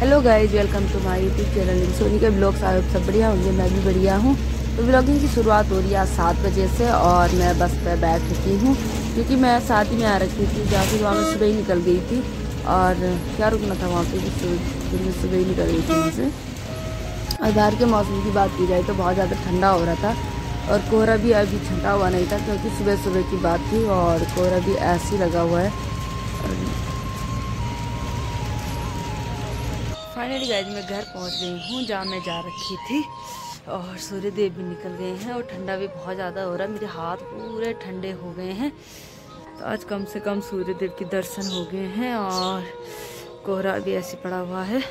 Hello guys welcome to my YouTube channel Soni के blogs आप सब बढ़िया होंगे, मैं भी बढ़िया हूँ। तो ब्लॉगिंग की शुरुआत हो रही है आज सात बजे से और मैं बस पर बैठ चुकी हूँ, क्योंकि मैं साथ ही में आ रखी थी से वहाँ में सुबह ही निकल गई थी। और क्या रुकना था वहाँ पे फिर मैं सुबह ही निकल गई थी वहाँ से और बाहर के मौसम की बात की जाए तो बहुत ज़्यादा ठंडा हो रहा था। और कोहरा भी अभी छंटा हुआ नहीं था, क्योंकि सुबह सुबह की बात थी और कोहरा भी ऐसे ही लगा हुआ है। फाइनली गाइज़ मैं घर पहुँच गई हूँ, जहाँ मैं जा रखी थी। और सूर्य देव भी निकल गए हैं और ठंडा भी बहुत ज़्यादा हो रहा है। मेरे हाथ पूरे ठंडे हो गए हैं। तो आज कम से कम सूर्य देव के दर्शन हो गए हैं और कोहरा भी ऐसे पड़ा हुआ है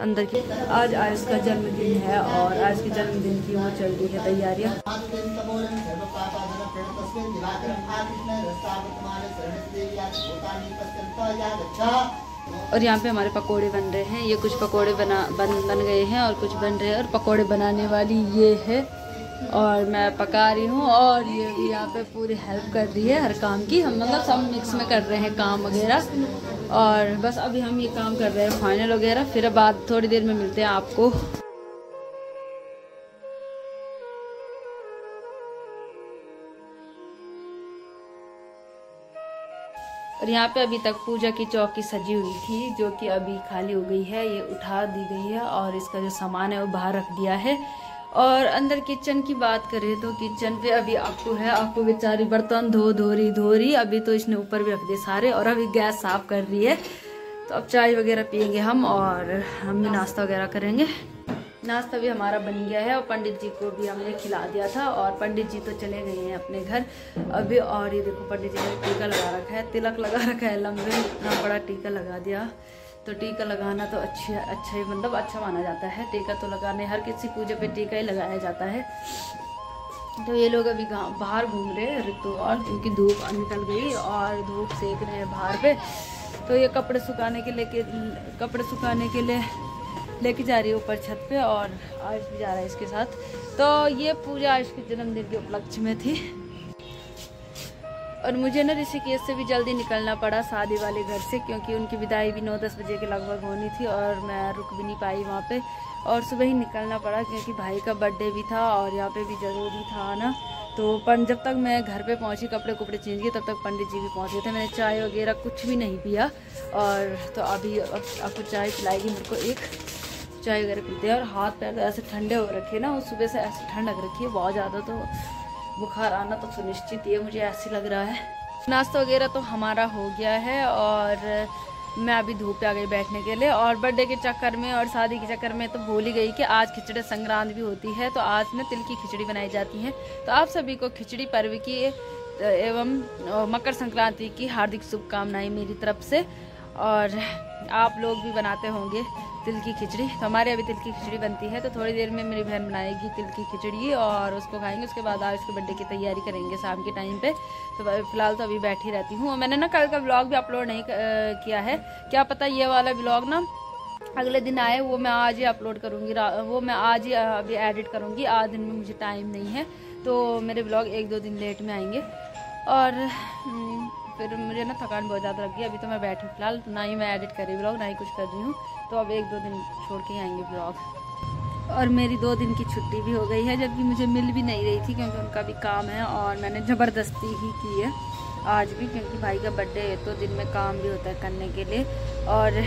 अंदर की। आज आयुष का जन्मदिन है और आज के जन्मदिन की वहाँ चल रही है तैयारियाँ। और यहाँ पे हमारे पकोड़े बन रहे हैं। ये कुछ पकोड़े बना, बन बन गए हैं और कुछ बन रहे हैं। और पकोड़े बनाने वाली ये है। और मैं पका रही हूँ और ये भी यहाँ पे पूरी हेल्प कर रही है हर काम की। हम मतलब सब मिक्स में कर रहे हैं काम वगैरह। और बस अभी हम ये काम कर रहे हैं फाइनल वगैरह। फिर बाद थोड़ी देर में मिलते हैं आपको। और यहाँ पे अभी तक पूजा की चौकी सजी हुई थी, जो कि अभी खाली हो गई है, ये उठा दी गई है और इसका जो सामान है वो बाहर रख दिया है। और अंदर किचन की बात करें तो किचन पे अभी आपको है आपको बेचारी बर्तन धो धो रही धो रही अभी तो इसने ऊपर भी रख दिए सारे और अभी गैस साफ़ कर रही है। तो अब चाय वगैरह पियेंगे हम और हम भी नाश्ता वगैरह करेंगे। नाश्ता भी हमारा बन गया है और पंडित जी को भी हमने खिला दिया था और पंडित जी तो चले गए हैं अपने घर। अभी और ये देखो, पंडित जी ने टीका लगा रखा है, तिलक लगा रखा है, लंबे इतना बड़ा टीका लगा दिया। तो टीका लगाना तो अच्छी अच्छा ही मतलब अच्छा माना जाता है। टीका तो लगाने, हर किसी पूजा पे टीका ही लगाया जाता है। तो ये लोग अभी बाहर घूम रहे हैं, ऋतु, और क्योंकि धूप निकल गई और धूप सेक रहे हैं बाहर पे। तो ये कपड़े सुखाने के लेके कपड़े सुखाने के लिए लेके जा रही है ऊपर छत पे और आज भी जा रहा है इसके साथ। तो ये पूजा आज के जन्मदिन के उपलक्ष्य में थी। और मुझे ना ऋषिकेश से भी जल्दी निकलना पड़ा शादी वाले घर से, क्योंकि उनकी विदाई भी नौ दस बजे के लगभग होनी थी और मैं रुक भी नहीं पाई वहाँ पे। और सुबह ही निकलना पड़ा क्योंकि भाई का बर्थडे भी था और यहाँ पे भी ज़रूरी था ना। तो पर जब तक मैं घर पे पहुँची, कपड़े कुपड़े चेंज किए, तब तक पंडित जी भी पहुँचे थे। मैंने चाय वगैरह कुछ भी नहीं पिया और तो अभी आपको चाय पिलाएगी मेरे को एक। चाय वगैरह पीते हैं और हाथ पैर तो ऐसे ठंडे हो रखे ना सुबह से ऐसे ठंड लग रखी है, बहुत ज़्यादा तो बुखार आना तो सुनिश्चित ही है, मुझे ऐसे लग रहा है। नाश्ता वगैरह तो हमारा हो गया है और मैं अभी धूप पे आ गई बैठने के लिए और बर्थडे के चक्कर में और शादी के चक्कर में तो भूल ही गई कि आज खिचड़ी संक्रांत भी होती है तो आज ना तिल की खिचड़ी बनाई जाती है। तो आप सभी को खिचड़ी पर्व की एवं मकर संक्रांति की हार्दिक शुभकामनाएँ मेरी तरफ़ से और आप लोग भी बनाते होंगे। तिल की खिचड़ी। तो हमारे अभी तिल की खिचड़ी बनती है तो थोड़ी देर में मेरी बहन बनाएगी तिल की खिचड़ी और उसको खाएँगे। उसके बाद आज उसके बर्थडे की तैयारी करेंगे शाम के टाइम पे। तो फ़िलहाल तो अभी बैठी रहती हूँ। मैंने ना कल का ब्लॉग भी अपलोड नहीं किया है। क्या पता ये वाला ब्लॉग ना अगले दिन आए वो मैं आज ही अपलोड करूँगी। वो मैं आज ही अभी एडिट करूँगी। आज दिन में मुझे टाइम नहीं है। तो मेरे ब्लॉग एक दो दिन लेट में आएँगे। और हम्म, फिर मुझे ना थकान बहुत ज़्यादा लगी अभी तो मैं बैठी फ़िलहाल, ना ही मैं एडिट कर रही ब्लॉग ना ही कुछ कर रही हूँ। तो अब एक दो दिन छोड़ के आएँगे ब्लॉग और मेरी दो दिन की छुट्टी भी हो गई है, जबकि मुझे मिल भी नहीं रही थी क्योंकि उनका भी काम है और मैंने ज़बरदस्ती ही की है आज भी, क्योंकि भाई का बर्थडे है तो दिन में काम भी होता है करने के लिए। और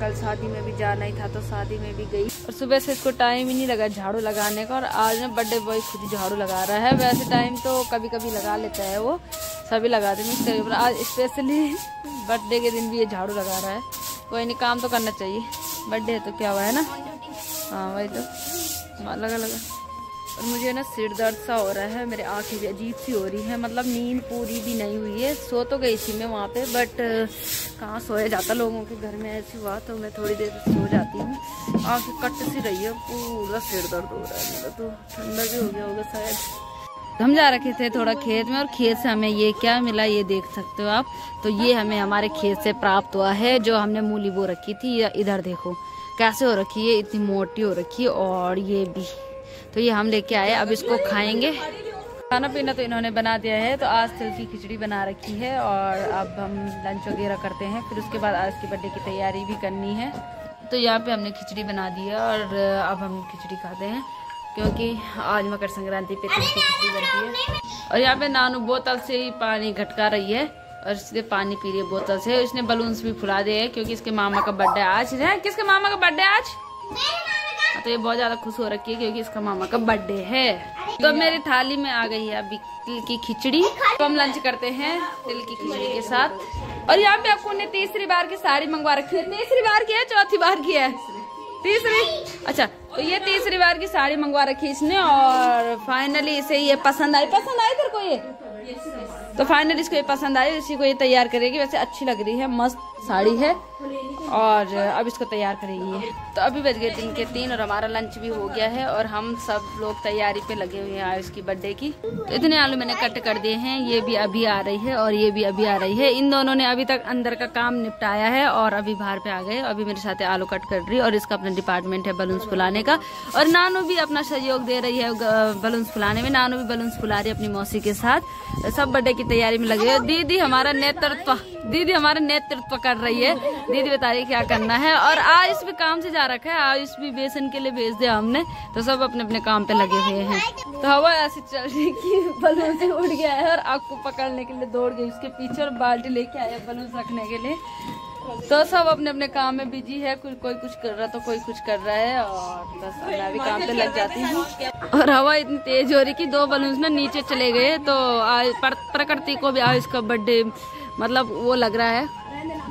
कल शादी में भी जाना ही था तो शादी में भी गई। और सुबह से इसको टाइम ही नहीं लगा झाड़ू लगाने का और आज ना बर्थडे बॉय खुद ही झाड़ू लगा रहा है। वैसे टाइम तो कभी कभी लगा लेता है वो, सभी लगाते हैं आज स्पेशली बर्थडे के दिन भी ये झाड़ू लगा रहा है। कोई नहीं, काम तो करना चाहिए। बर्थडे है तो क्या हुआ है ना? हाँ वही तो। लगा लगा और मुझे ना सिर दर्द सा हो रहा है, मेरे आँखें भी अजीब सी हो रही है। मतलब नींद पूरी भी नहीं हुई है। सो तो गई थी मैं वहाँ पे बट कहाँ सोया जाता? लोगों के घर में ऐसी हुआ तो मैं थोड़ी देर सो जाती हूँ। आँखें कट सी रही है, पूरा सिर दर्द हो रहा है मेरा तो। ठंडा भी हो गया होगा शायद। हम जा रखे थे थोड़ा खेत में, और खेत से हमें ये क्या मिला ये देख सकते हो आप? तो ये हमें हमारे खेत से प्राप्त हुआ है, जो हमने मूली बो रखी थी। इधर देखो, कैसे हो रखी है? इतनी मोटी हो रखी है, और ये भी। तो ये हम लेके आए, अब इसको खाएँगे। खाना पीना तो इन्होंने बना दिया है तो आज तिल की खिचड़ी बना रखी है और अब हम लंच वगैरह करते हैं। फिर उसके बाद आज के बर्थडे की तैयारी भी करनी है। तो यहाँ पे हमने खिचड़ी बना दी है और अब हम खिचड़ी खाते हैं, क्योंकि आज मकर संक्रांति पे तिल की खिचड़ी बनती है। और यहाँ पे नानू बोतल से ही पानी घटका रही है और इसलिए पानी पी रही है बोतल से। इसने बलून्स भी फुला दिए क्योंकि इसके मामा का बर्थडे आज है। किसके मामा का बर्थडे आज? तो ये बहुत ज़्यादा खुश हो रखी है क्योंकि इसका मामा का बर्थडे है। तो मेरी थाली में आ गई है अभी तिल की खिचड़ी। तो हम लंच करते हैं तिल की खिचड़ी के साथ। और यहाँ पे आपको ने तीसरी बार की साड़ी मंगवा रखी है। तीसरी बार की है, चौथी बार की है? तीसरी? अच्छा तो ये तीसरी बार की साड़ी मंगवा रखी है इसने और फाइनली इसे ये पसंद आई। पसंद आई तेरे को ये? तो फाइनली इसको ये पसंद आई इसी को ये तैयार करेगी। वैसे अच्छी लग रही है, मस्त साड़ी है। और अब इसको तैयार करेगी। तो अभी बज गए दिन के तीन और हमारा लंच भी हो गया है और हम सब लोग तैयारी पे लगे हुए हैं आयुष की बर्थडे की। तो इतने आलू मैंने कट कर दिए हैं, ये भी अभी आ रही है और ये भी अभी आ रही है। इन दोनों ने अभी तक अंदर का काम निपटाया है और अभी बाहर पे आ गए अभी मेरे साथ आलू कट कर रही है और इसका अपना डिपार्टमेंट है बलून्स फुलाने का। और नानू भी अपना सहयोग दे रही है बलून्स फुलाने में। नानू भी बलून्स फुला रही है अपनी मौसी के साथ। सब बर्थडे की तैयारी में लगे हुए दीदी हमारा नेतृत्व, दीदी हमारा नेतृत्व कर रही है। दीदी बता रही क्या करना है? और आज भी काम से जा रखा है। आज भी बेसन के लिए भेज दिया हमने। तो सब अपने अपने काम पे लगे हुए हैं। तो हवा ऐसी चल रही की बलून से उड़ गया है और आग को पकड़ने के लिए दौड़ गई। उसके पीछे और बाल्टी लेके आया बलून रखने के लिए। तो सब अपने अपने काम में बिज़ी है। कोई कोई कुछ कर रहा तो कोई कुछ कर रहा है और बस मैं भी काम पे लग जाती हूँ। और हवा इतनी तेज हो रही कि दो बलून्स ना नीचे चले गए तो आज प्रकृति को भी आज इसका बर्थडे मतलब वो लग रहा है।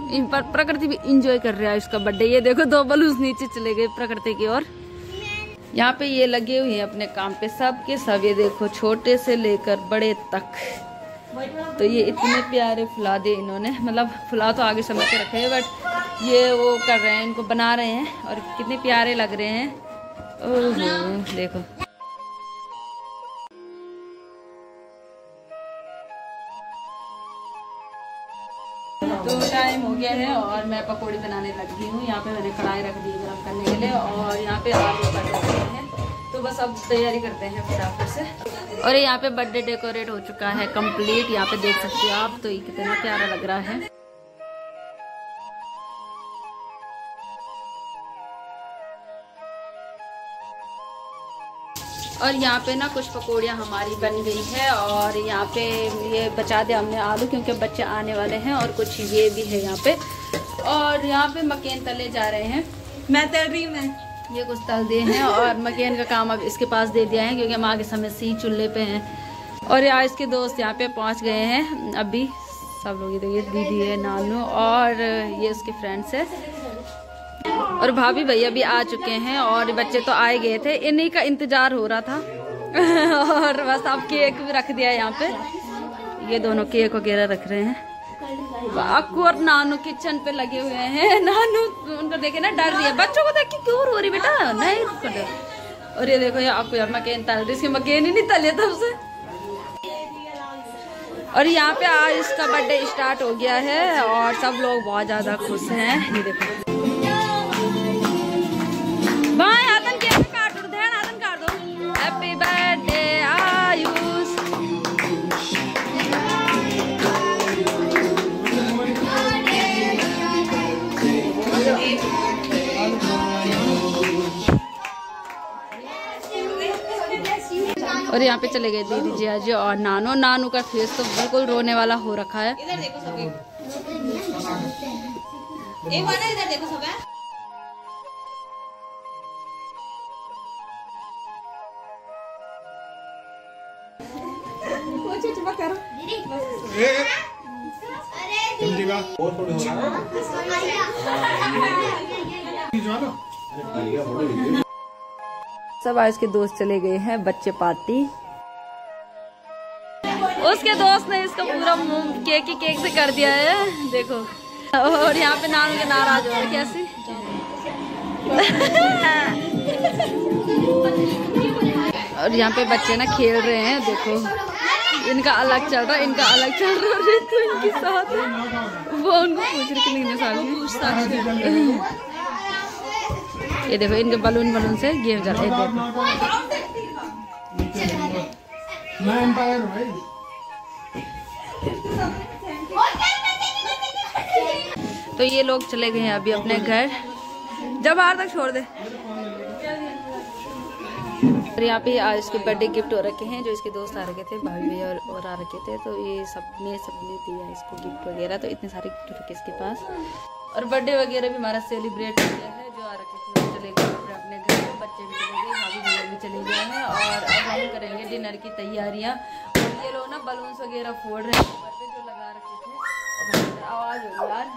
इन पर प्रकृति भी इंजॉय कर रहा है इसका बर्थडे ये देखो, दो बलूस नीचे चले गए प्रकृति की ओर। यहाँ पे ये लगे हुए हैं अपने काम पे सब के सब, ये देखो, छोटे से लेकर बड़े तक। तो ये इतने प्यारे फुला दे इन्होंने। मतलब फुला तो आगे समझ के रखे हैं बट ये वो कर रहे हैं, इनको बना रहे हैं और कितने प्यारे लग रहे हैं। ओह, देखो। गया है और मैं पकौड़ी बनाने लगी हूँ। यहाँ पे मैंने कढ़ाई रख दी गर्म करने के लिए और यहाँ पे आलू कट रखे हैं। तो बस अब तैयारी करते हैं फटाफट से। और यहाँ पे बर्थडे डेकोरेट हो चुका है कंप्लीट यहाँ पे देख सकते हो आप तो ये कितना प्यारा लग रहा है। और यहाँ पे ना कुछ पकौड़ियाँ हमारी बन गई है और यहाँ पे ये बचा दे हमने आलू क्योंकि बच्चे आने वाले हैं और कुछ ये भी है यहाँ पे। और यहाँ पे मकेन तले जा रहे हैं। मैं तल रही मैं। ये कुछ तल दिए हैं और मकेन का काम अब इसके पास दे दिया है क्योंकि हम आगे समय से ही चूल्हे पे हैं। और यहाँ इसके दोस्त यहाँ पे पहुँच गए हैं। अभी सब लोग ये दीदी है नानू और ये उसके फ्रेंड्स है। और भाभी भैया भी आ चुके हैं और बच्चे तो आए गए थे। इन्हीं का इंतज़ार हो रहा था। और बस अब केक भी रख दिया यहाँ पे। ये दोनों केक वगैरह रख रहे हैं। अक्कू और नानू किचन पे लगे हुए हैं। नानू, उनको देखे ना, डर है बच्चों को देख के क्यों रो रही बेटा? नहीं और ये देखो ये आपको यार मकेन तल रही। इसकी मकेन ही नहीं तले तब से। और यहाँ पे आज इसका बर्थडे स्टार्ट हो गया है और सब लोग बहुत ज़्यादा खुश हैं। ये देखो। और यहाँ पे चले गए दीदी जी आज और नानो नानू का फेस तो बिल्कुल रोने वाला हो रखा है इधर देखो सब एक बार इधर देखो सब आज के दोस्त चले गए हैं बच्चे पार्टी। उसके दोस्त ने इसका पूरा मुँह केक ही केक से कर दिया है, देखो। और यहाँ पे नानू के नाराज़ हो रहे कैसे? और यहाँ पे बच्चे ना खेल रहे हैं, देखो। इनका अलग चल रहा है इनका अलग चल रहा है तो इनके साथ। वो उनको पूछ रहे कि नहीं साल ये देखो इनके बलून बलून से गिर जाते हैं। तो ये लोग चले गए हैं अभी अपने घर। जब बाहर तक छोड़ दे। और यहाँ पे आज इसके बर्थडे गिफ्ट हो रखे हैं जो इसके दोस्त आ रखे थे भाभी और, और आ रखे थे। तो ये सबने सबने दिया इसको गिफ्ट वगैरह तो इतने सारे गिफ्ट रखे इसके पास। और बर्थडे वगैरह भी हमारा सेलिब्रेट हो गया है चले गए अपने घर में बच्चे भी चले गए भाभी भैया भी चले गए हैं और अब हम करेंगे डिनर की तैयारियाँ। और ये लोग ना बलून्स वगैरह फोड़ रहे हैं ऊपर पे जो लगा रखे थे। आवाज़ हो यार।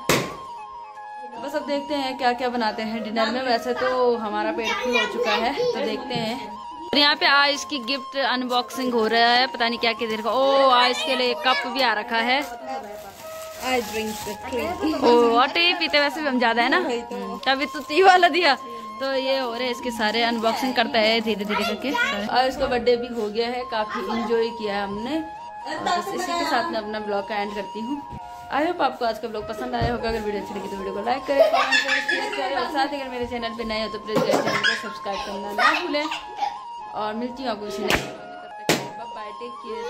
बस अब देखते हैं क्या क्या बनाते हैं डिनर में। वैसे तो हमारा पेट फुल हो चुका है तो देखते हैं। और यहाँ पे आज इसकी गिफ्ट अनबॉक्सिंग हो रहा है पता नहीं क्या क्या देखा ओ आज इसके लिए कप भी आ रखा है। ओ और टी पीते वैसे भी हम ज़्यादा है ना। हम्म, तभी तो टी वाला दिया। तो ये हो रहे इसके सारे अनबॉक्सिंग करता है धीरे धीरे करके। और इसका बर्थडे भी हो गया है काफ़ी इंजॉय किया है हमने। बस इसी के साथ मैं अपना ब्लॉग का एंड करती हूँ। आई होप आपको आज का ब्लॉग पसंद आया होगा। अगर वीडियो अच्छी लगी तो वीडियो को लाइक करें कमेंट करें शेयर करें। और साथ ही अगर मेरे चैनल पे नए हो तो प्लीज़ मेरे चैनल को सब्सक्राइब करना ना भूलें। और मिलती हूँ आपको इसी नेक्स्ट बाय टेक केयर